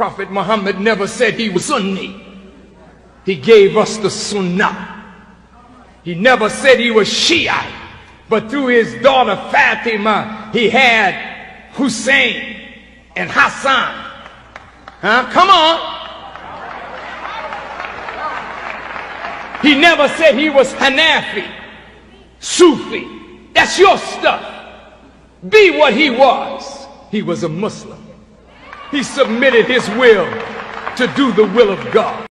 Prophet Muhammad never said he was Sunni. He gave us the Sunnah. He never said he was Shiite. But through his daughter Fatima, he had Hussein and Hassan. Huh? Come on. He never said he was Hanafi, Sufi. That's your stuff. Be what he was. He was a Muslim. He submitted his will to do the will of God.